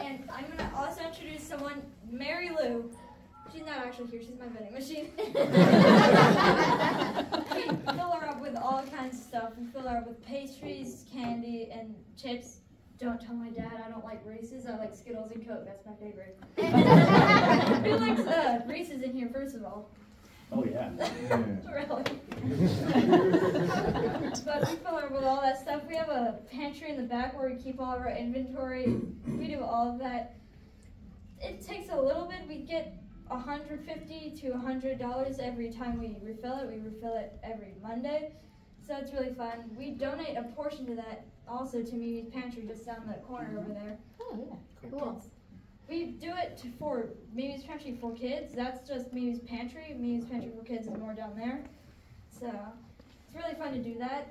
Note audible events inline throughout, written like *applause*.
And I'm gonna also introduce someone, Mary Lou. She's not actually here, she's my vending machine. *laughs* we fill her up with all kinds of stuff. We fill her up with pastries, candy, and chips. Don't tell my dad I don't like Reese's. I like Skittles and Coke. That's my favorite. *laughs* Who likes uh, Reese's in here, first of all? Oh, yeah. *laughs* really? *laughs* but we fill her with all that stuff. We have a pantry in the back where we keep all of our inventory. We do all of that. It takes a little bit. We get 150 to 100 dollars every time we refill it. We refill it every Monday, so it's really fun. We donate a portion to that also to Mimi's Pantry just down the corner over there. Oh, yeah. Cool. We do it to, for Mimi's Pantry for kids. That's just Mimi's Pantry. Mimi's Pantry for kids is more down there. So it's really fun to do that.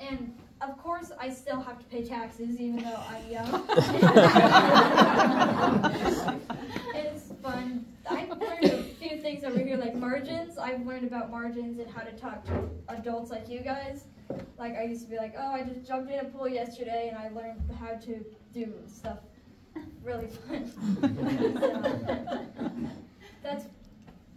And of course, I still have to pay taxes even though I'm um, young. *laughs* it's fun. I've learned a few things over here, like margins. I've learned about margins and how to talk to adults like you guys. Like I used to be like, oh, I just jumped in a pool yesterday and I learned how to do stuff really fun. *laughs* so, that's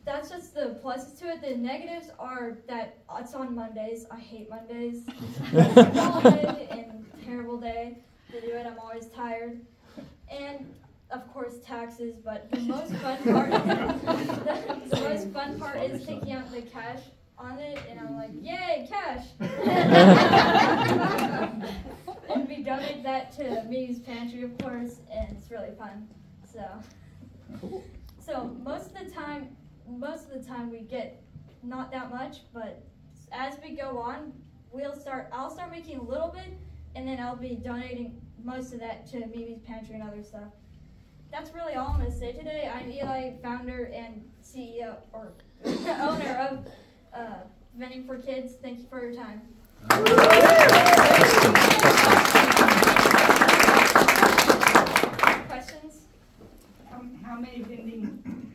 that's just the pluses to it. The negatives are that it's on Mondays. I hate Mondays. *laughs* it's and terrible day to do it. I'm always tired. And of course taxes, but the most fun part the, *laughs* the most fun part is taking out the cash on it and I'm like, yay, cash! And we donate that to Mimi's Pantry, of course, and it's really fun. So, so most of the time, most of the time we get not that much, but as we go on, we'll start. I'll start making a little bit, and then I'll be donating most of that to Mimi's Pantry and other stuff. That's really all I'm gonna say today. I'm Eli, founder and CEO or *laughs* owner of uh, Vending for Kids. Thank you for your time. Questions? Um, how many vending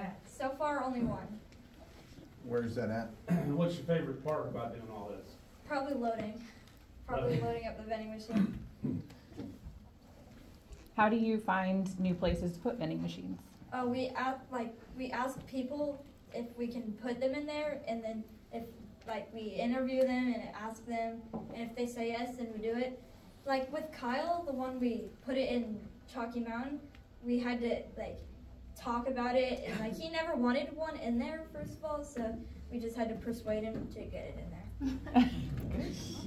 locations do you have? So far, only one. Where's that at? *clears throat* What's your favorite part about doing all this? Probably loading. Probably Loading. loading up the vending machine. *clears throat* How do you find new places to put vending machines? Uh, we ask like we ask people if we can put them in there, and then if like we interview them and ask them, and if they say yes, then we do it. Like with Kyle, the one we put it in Chalky Mountain, we had to like talk about it, and like he never wanted one in there first of all, so we just had to persuade him to get it in there. *laughs*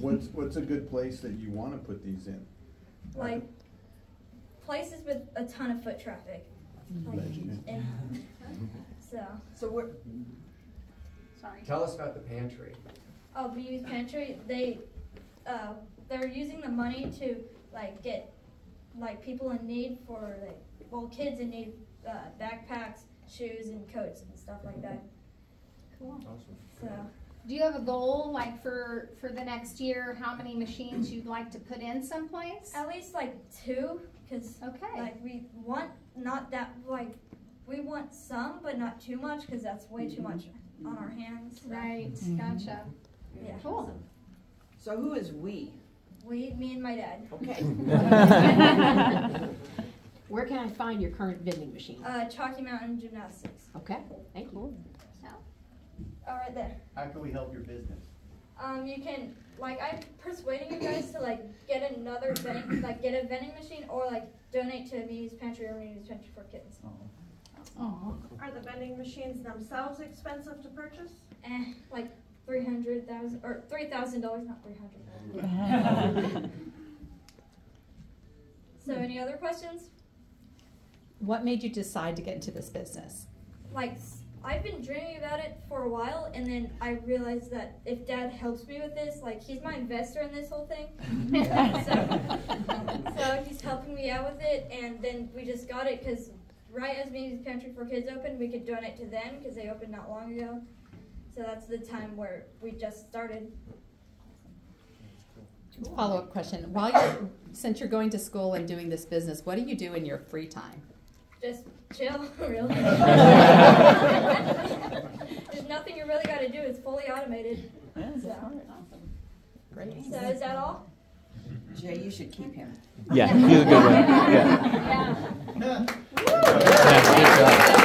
What's, what's a good place that you wanna put these in? Like places with a ton of foot traffic. Like, and, so. So we're, Sorry. Tell us about the pantry. Oh, Beauty's Pantry, they, uh, they're using the money to, like, get, like, people in need for, like, well, kids in need, uh, backpacks, shoes, and coats and stuff like that. Cool. Awesome. So, Do you have a goal, like for, for the next year, how many machines you'd like to put in someplace? at least, like, two, because, Okay, like, we want not that, like, we want some, but not too much, because that's way too much on our hands. so, right, Mhm. gotcha. Yeah. Cool. so who is we? We, me and my dad. Okay. *laughs* *laughs* Where can I find your current vending machine? Uh, Chalky Mountain Gymnastics. Okay, thank you. All right there. How can we help your business? Um, you can like I'm persuading you guys to like get another vending like get a vending machine or like donate to Mimi's Pantry or Mimi's Pantry for Kids. Oh, Are the vending machines themselves expensive to purchase? Eh, like three hundred thousand or three thousand dollars, not three hundred. *laughs* So any other questions? What made you decide to get into this business? Like I've been dreaming about it for a while, and then I realized that if Dad helps me with this, like he's my investor in this whole thing. *laughs* *laughs* so, so he's helping me out with it, and then we just got it because right as Mimi's Pantry for Kids opened, we could donate to them because they opened not long ago. So that's the time where we just started. Follow up question. While you're, since you're going to school and doing this business, what do you do in your free time? just chill, *laughs* really. *laughs* There's nothing you really got to do. It's fully automated. Yeah, so. Awesome. Great. So is that all? Jay, you should keep him. Yeah, he's a good one. Yeah. yeah. yeah.